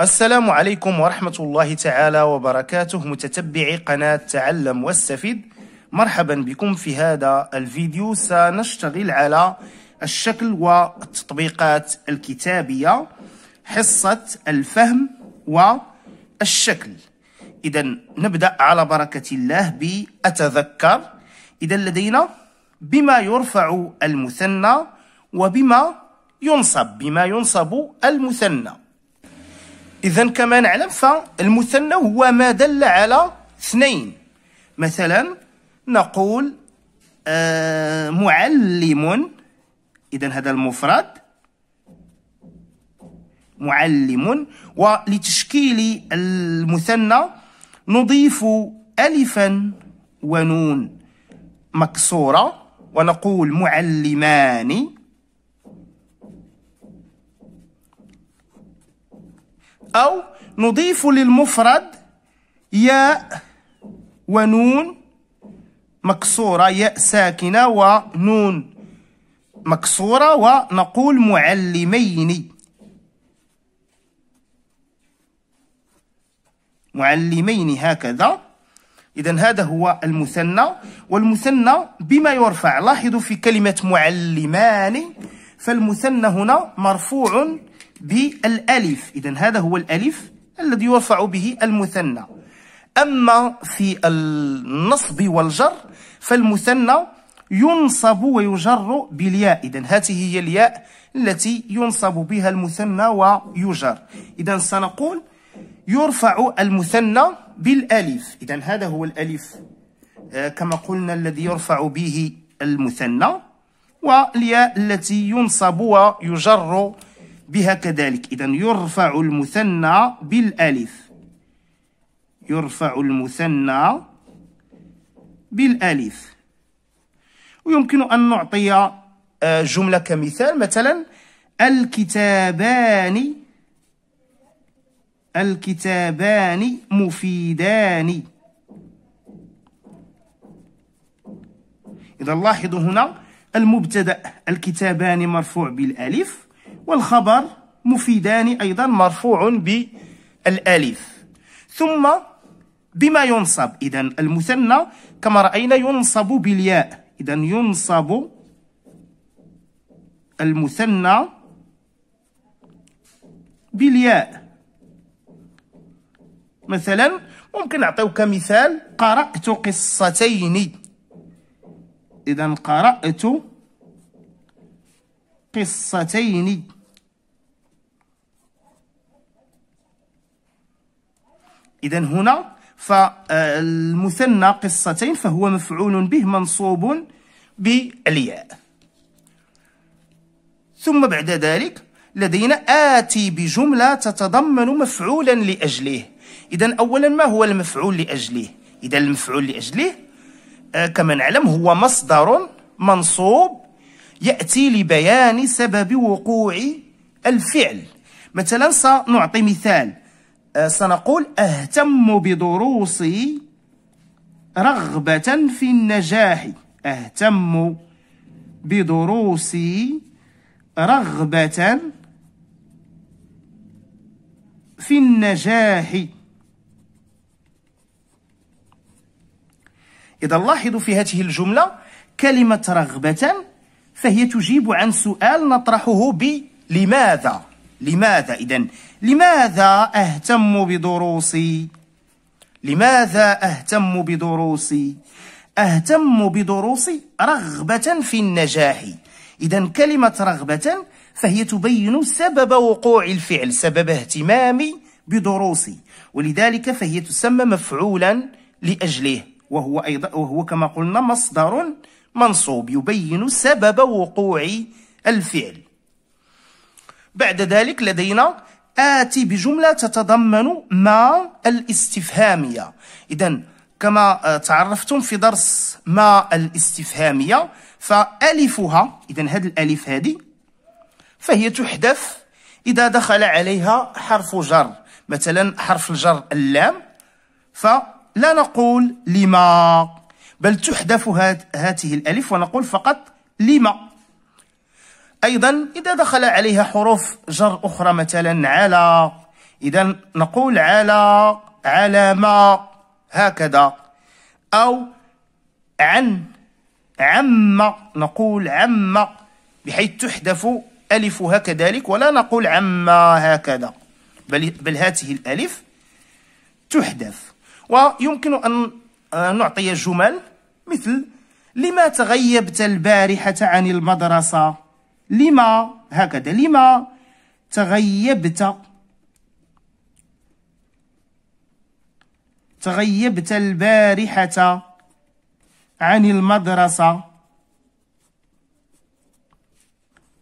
السلام عليكم ورحمة الله تعالى وبركاته متتبعي قناة تعلم واستفيد مرحبا بكم في هذا الفيديو. سنشتغل على الشكل والتطبيقات الكتابية حصة الفهم والشكل. إذا نبدأ على بركة الله بأتذكر. إذا لدينا بما يرفع المثنى وبما ينصب بما ينصب المثنى. إذا كما نعلم فالمثنى هو ما دل على اثنين. مثلا نقول آه معلم. إذا هذا المفرد معلم. ولتشكيل المثنى نضيف ألفا ونون مكسورة ونقول معلمان. أو نضيف للمفرد ياء ونون مكسورة ياء ساكنة ونون مكسورة ونقول معلمين. معلمين هكذا. إذا هذا هو المثنى والمثنى بما يرفع لاحظوا في كلمة معلمان فالمثنى هنا مرفوع بالألف. إذا هذا هو الألف الذي يرفع به المثنى. أما في النصب والجر فالمثنى ينصب ويجر بالياء. إذا هذه هي الياء التي ينصب بها المثنى ويجر. إذا سنقول يرفع المثنى بالألف. إذا هذا هو الألف. آه، كما قلنا الذي يرفع به المثنى. والياء التي ينصب ويجر بها كذلك. إذا يرفع المثنى بالألف. يرفع المثنى بالألف. ويمكن أن نعطي آه، جملة كمثال. مثلا الكتابان الكتابان مفيدان. إذا لاحظوا هنا المبتدأ الكتابان مرفوع بالألف والخبر مفيدان أيضا مرفوع بالألف. ثم بما ينصب إذا المثنى كما رأينا ينصب بالياء. إذا ينصب المثنى بالياء. مثلا ممكن نعطيوك مثال قرأت قصتين. إذا قرأت قصتين. إذا هنا فالمثنى قصتين فهو مفعول به منصوب بالياء. ثم بعد ذلك لدينا آتي بجملة تتضمن مفعولا لأجله. إذا أولا ما هو المفعول لأجله؟ إذا المفعول لأجله آه كما نعلم هو مصدر منصوب يأتي لبيان سبب وقوع الفعل. مثلا سنعطي مثال. آه سنقول أهتم بدروسي رغبة في النجاح. أهتم بدروسي رغبة في النجاح. إذا لاحظوا في هذه الجملة كلمة رغبة فهي تجيب عن سؤال نطرحه بلماذا لماذا؟ إذا لماذا أهتم بدروسي؟ لماذا أهتم بدروسي؟ أهتم بدروسي رغبة في النجاح. إذا كلمة رغبة فهي تبين سبب وقوع الفعل سبب اهتمامي بدروسي. ولذلك فهي تسمى مفعولا لأجله. وهو أيضا وهو كما قلنا مصدر منصوب يبين سبب وقوع الفعل. بعد ذلك لدينا آتي بجملة تتضمن ما الاستفهامية. إذا كما تعرفتم في درس ما الاستفهامية فألفها إذا هذه الألف هذه فهي تحذف إذا دخل عليها حرف جر. مثلا حرف الجر اللام فلا نقول لما بل تحذف هذه الألف ونقول فقط لما. أيضا إذا دخل عليها حروف جر أخرى مثلا على إذا نقول على على ما هكذا. أو عن عم نقول عم بحيث تحذف ألفها كذلك ولا نقول عما هكذا. بل, بل هذه الألف تحذف. ويمكن أن نعطي جمل مثل لما تغيبت البارحة عن المدرسة؟ لما؟ هكذا لما تغيبت؟ تغيبت البارحة عن المدرسة؟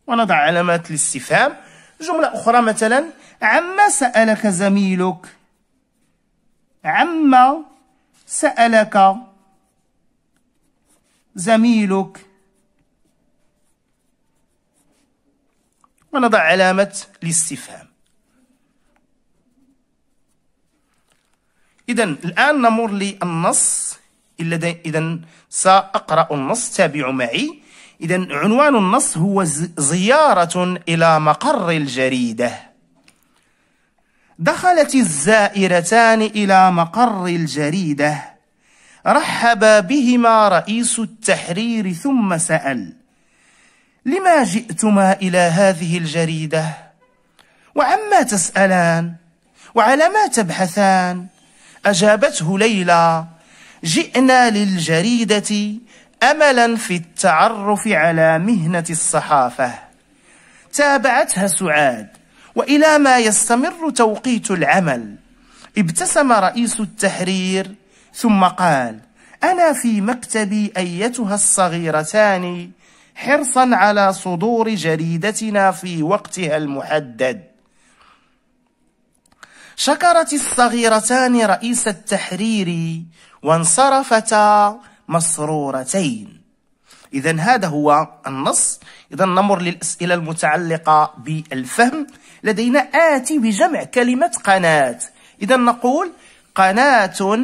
ونضع علامات الاستفهام. جملة أخرى مثلا عما سألك زميلك؟ عما سألك زميلك. ونضع علامة الاستفهام. إذا الآن نمر للنص. إذا سأقرأ النص تابعوا معي. إذا عنوان النص هو زيارة إلى مقر الجريدة. دخلت الزائرتان إلى مقر الجريدة. رحب بهما رئيس التحرير ثم سأل لما جئتما إلى هذه الجريدة؟ وعما تسألان؟ وعلى ما تبحثان؟ أجابته ليلى جئنا للجريدة أملا في التعرف على مهنة الصحافة. تابعتها سعاد وإلى ما يستمر توقيت العمل. ابتسم رئيس التحرير ثم قال أنا في مكتبي أيتها الصغيرتان حرصا على صدور جريدتنا في وقتها المحدد. شكرت الصغيرتان رئيس التحرير وانصرفتا مسرورتين. إذا هذا هو النص. إذا نمر للأسئلة المتعلقة بالفهم. لدينا آتي بجمع كلمة قناة. إذا نقول قناة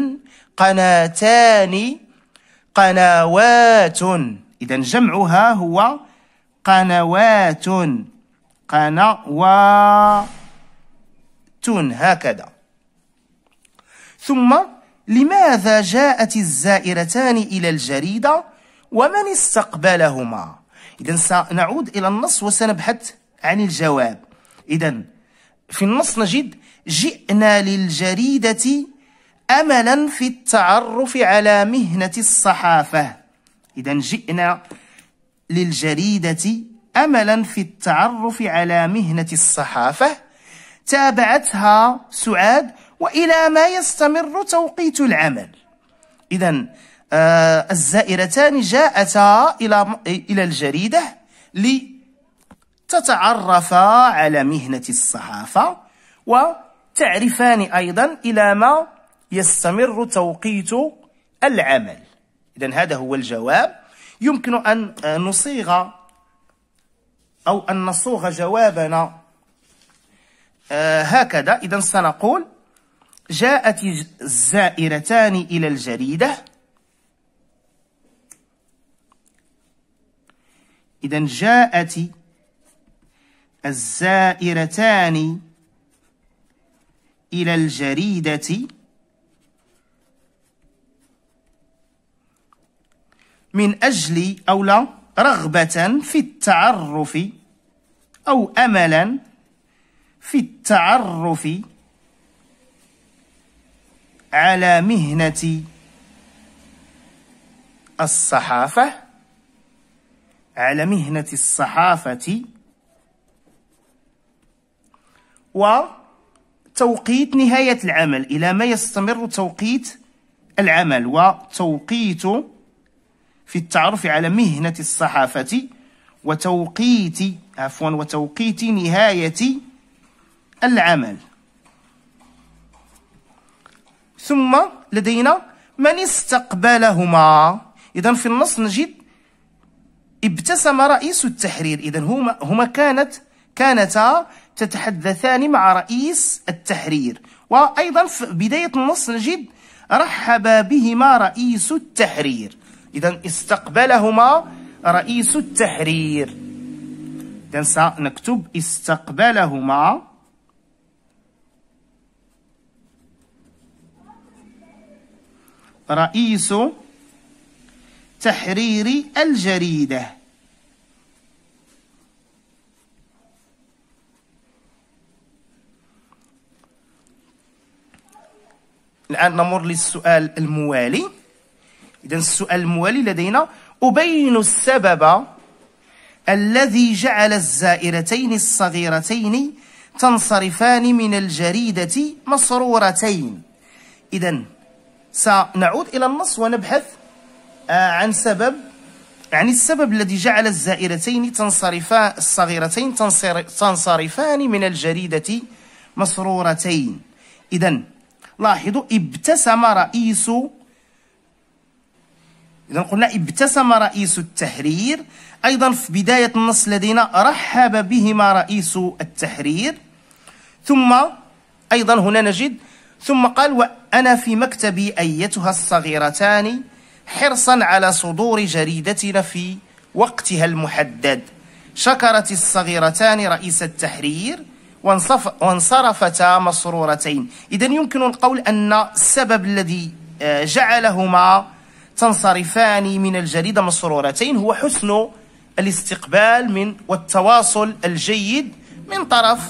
قناتان قنوات. إذا جمعها هو قنوات قنوات. هكذا. ثم لماذا جاءت الزائرتان إلى الجريدة؟ ومن استقبلهما؟ إذا سنعود إلى النص وسنبحث عن الجواب. إذا في النص نجد جئنا للجريدة أملا في التعرف على مهنة الصحافة. إذا جئنا للجريدة أملا في التعرف على مهنة الصحافة. تابعتها سعاد وإلى ما يستمر توقيت العمل. إذا الزائرتان جاءتا إلى إلى الجريدة لتتعرفا على مهنة الصحافة وتعرفان أيضا إلى ما يستمر توقيت العمل. إذا هذا هو الجواب. يمكن أن نصيغ أو أن نصوغ جوابنا آه هكذا. إذا سنقول جاءت الزائرتان إلى الجريدة إذا جاءت الزائرتان إلى الجريدة من أجل أو لا رغبة في التعرف أو أملا في التعرف على مهنة الصحافة. على مهنة الصحافة وتوقيت نهاية العمل إلى ما يستمر توقيت العمل وتوقيت في التعرف على مهنة الصحافة وتوقيت عفوا وتوقيت نهاية العمل. ثم لدينا من استقبلهما. إذا في النص نجد ابتسم رئيس التحرير. إذا هما هما كانت كانتا تتحدثان مع رئيس التحرير. وأيضا في بداية النص نجد رحب بهما رئيس التحرير. إذا استقبلهما رئيس التحرير. إذا سنكتب استقبلهما. رئيس تحرير الجريدة. الآن نمر للسؤال الموالي. إذا السؤال الموالي لدينا أبين السبب الذي جعل الزائرتين الصغيرتين تنصرفان من الجريدة مسرورتين؟ إذا سنعود إلى النص ونبحث عن سبب يعني السبب الذي جعل الزائرتين تنصرفان الصغيرتين تنصرفان من الجريدة مسرورتين. إذا لاحظوا ابتسم رئيس إذا قلنا ابتسم رئيس التحرير. أيضا في بداية النص لدينا رحب بهما رئيس التحرير. ثم أيضا هنا نجد ثم قال وأنا في مكتبي أيتها الصغيرتان حرصا على صدور جريدتنا في وقتها المحدد. شكرت الصغيرتان رئيس التحرير وانصرفتا مسرورتين. إذا يمكن القول أن السبب الذي آه، جعلهما تنصرفان من الجريدة مسرورتين هو حسن الاستقبال من والتواصل الجيد من طرف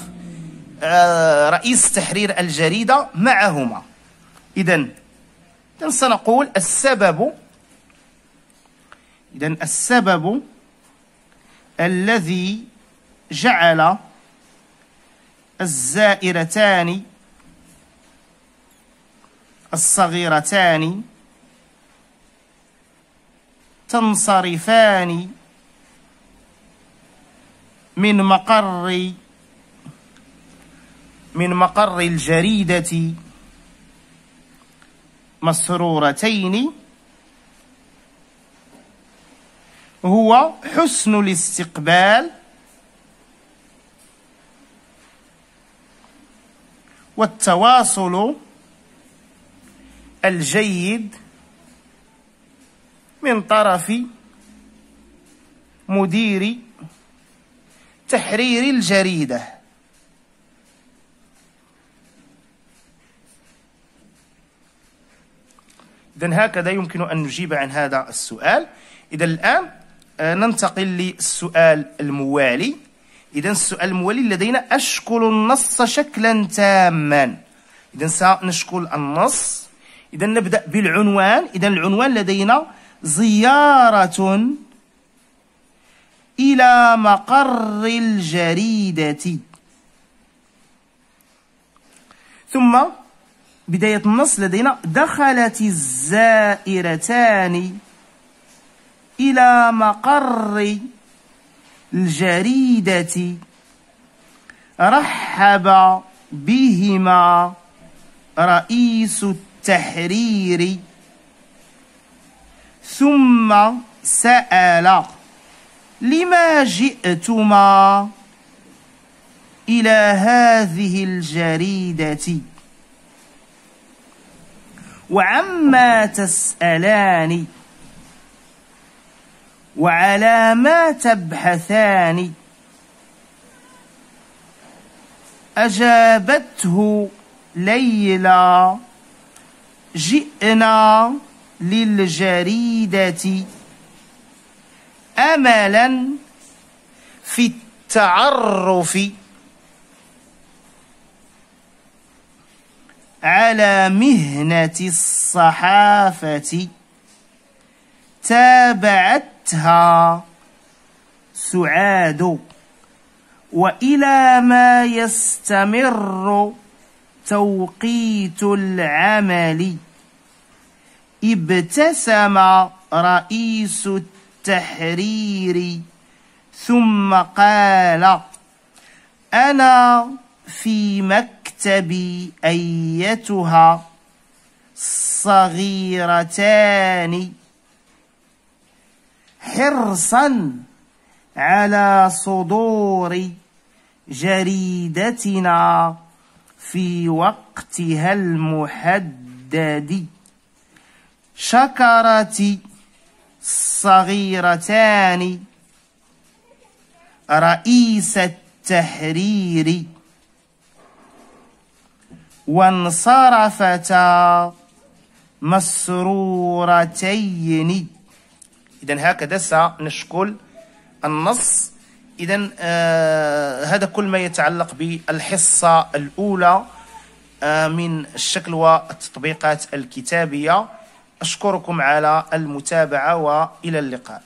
آه، رئيس تحرير الجريدة معهما. إذا سنقول السبب إذا السبب الذي جعل الزائرتان الصغيرتان تنصرفان من مقر من مقر الجريدة مسرورتين هو حسن الاستقبال. والتواصل الجيد من طرف مدير تحرير الجريدة. إذن هكذا يمكن أن نجيب عن هذا السؤال. إذا الآن ننتقل للسؤال الموالي. إذا السؤال الموالي لدينا أشكل النص شكلا تاما. إذا سنشكل النص. إذا نبدأ بالعنوان. إذا العنوان لدينا زيارة إلى مقر الجريدة. ثم بداية النص لدينا دخلت الزائرتان. إلى مقر الجريدة رحب بهما رئيس التحرير. ثم سأل لما جئتما إلى هذه الجريدة؟ وعما تسألان وعلى ما تبحثان. أجابته ليلى جئنا للجريدة. أملا في التعرف على مهنة الصحافة. تابعتها. سعاد. وإلى ما يستمر توقيت العمل. ابتسم رئيس التحرير. ثم قال أنا في مكتبي أيتها صغيرتان حرصا على صدور جريدتنا في وقتها المحدد. شكرت الصغيرتان رئيس التحرير وانصرفتا مسرورتين. إذا هكذا سنشكل النص. إذا آه هذا كل ما يتعلق بالحصة الأولى آه من الشكل والتطبيقات الكتابية. أشكركم على المتابعة وإلى اللقاء.